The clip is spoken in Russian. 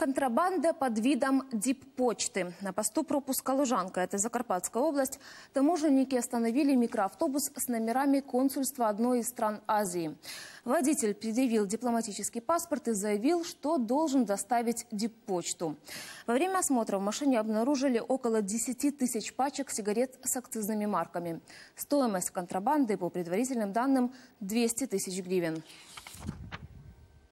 Контрабанда под видом диппочты. На посту пропуска Лужанка, это Закарпатская область, таможенники остановили микроавтобус с номерами консульства одной из стран Азии. Водитель предъявил дипломатический паспорт и заявил, что должен доставить диппочту. Во время осмотра в машине обнаружили около 10 тысяч пачек сигарет с акцизными марками. Стоимость контрабанды, по предварительным данным, 200 тысяч гривен.